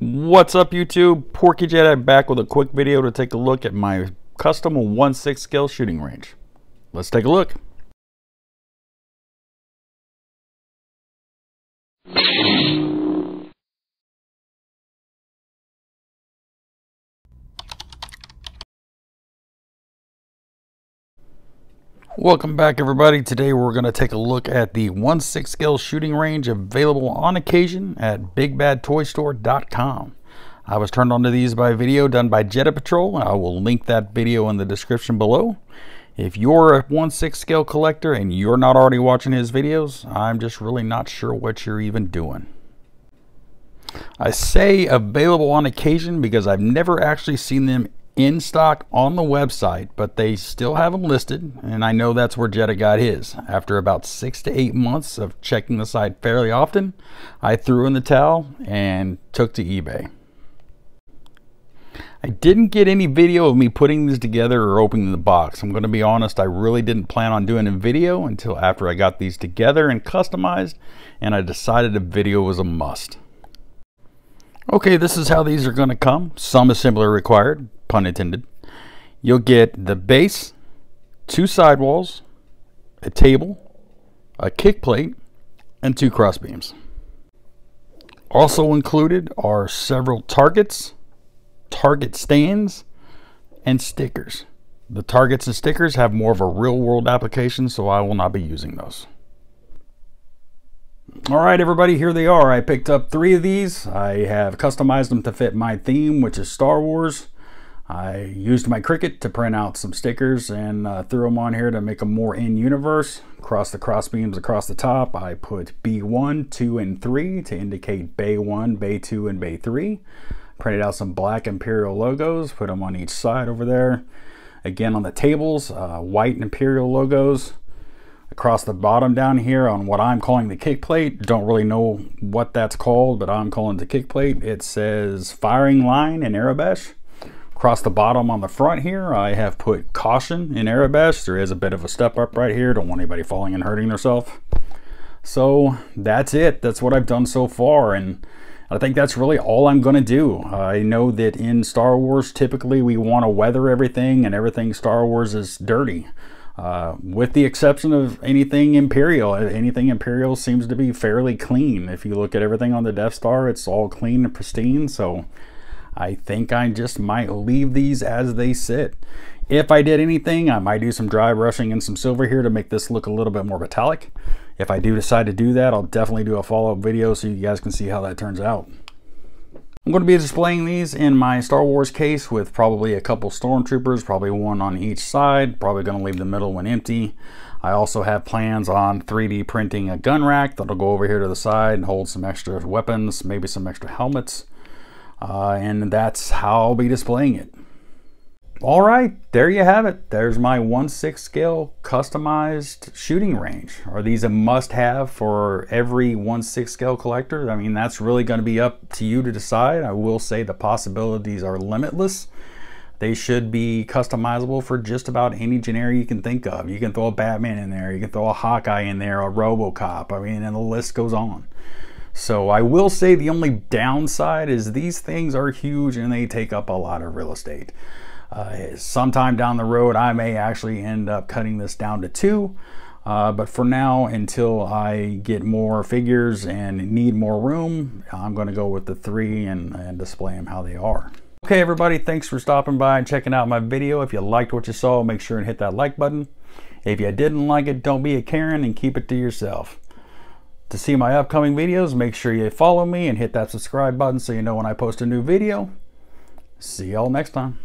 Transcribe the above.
What's up YouTube? Porky Jedi back with a quick video to take a look at my custom 1-6 scale shooting range. Let's take a look. Welcome back everybody. Today we're going to take a look at the 1-6 scale shooting range available on occasion at BigBadToyStore.com. I was turned on to these by a video done by Jedha Patrol. I will link that video in the description below. If you're a 1-6 scale collector and you're not already watching his videos, I'm just really not sure what you're even doing. I say available on occasion because I've never actually seen them in stock on the website, but they still have them listed, and I know that's where Jedi got his. After about six to eight months of checking the site fairly often, I threw in the towel and took to eBay. I didn't get any video of me putting these together or opening the box. I'm going to be honest, I really didn't plan on doing a video until after I got these together and customized, and I decided a video was a must. Okay, this is how these are going to come. Some assembly required, pun intended. You'll get the base, two sidewalls, a table, a kick plate, and two cross beams. Also included are several targets, target stands, and stickers. The targets and stickers have more of a real world application, so I will not be using those. All right, everybody, here they are. I picked up three of these. I have customized them to fit my theme, which is Star Wars. I used my Cricut to print out some stickers and uh, threw them on here to make them more in-universe. Across the cross beams across the top, I put B1, 2, and 3 to indicate Bay 1, Bay 2, and Bay 3. Printed out some black Imperial logos, put them on each side over there. Again, on the tables, uh, white Imperial logos. Across the bottom down here on what I'm calling the kick plate, don't really know what that's called, but I'm calling the kick plate. It says firing line in Aurebesh. Across the bottom on the front here, I have put caution in Aurebesh. There is a bit of a step up right here. Don't want anybody falling and hurting themselves. So that's it. That's what I've done so far. And I think that's really all I'm going to do. I know that in Star Wars, typically we want to weather everything and everything Star Wars is dirty. Uh, with the exception of anything Imperial. Anything Imperial seems to be fairly clean. If you look at everything on the Death Star, it's all clean and pristine. So I think I just might leave these as they sit. If I did anything, I might do some dry brushing and some silver here to make this look a little bit more metallic. If I do decide to do that, I'll definitely do a follow-up video so you guys can see how that turns out. I'm going to be displaying these in my Star Wars case with probably a couple stormtroopers, probably one on each side, probably going to leave the middle one empty. I also have plans on 3D printing a gun rack that'll go over here to the side and hold some extra weapons, maybe some extra helmets. Uh, and that's how I'll be displaying it. All right, there you have it. There's my 1-6 scale customized shooting range. Are these a must-have for every 1-6 scale collector? I mean, that's really going to be up to you to decide. I will say the possibilities are limitless. They should be customizable for just about any generic you can think of. You can throw a Batman in there, you can throw a Hawkeye in there, a Robocop. I mean, and the list goes on. So I will say the only downside is these things are huge and they take up a lot of real estate. Uh, sometime down the road, I may actually end up cutting this down to two. Uh, but for now, until I get more figures and need more room, I'm going to go with the three and, and display them how they are. Okay, everybody, thanks for stopping by and checking out my video. If you liked what you saw, make sure and hit that like button. If you didn't like it, don't be a Karen and keep it to yourself. To see my upcoming videos, make sure you follow me and hit that subscribe button so you know when I post a new video. See y'all next time.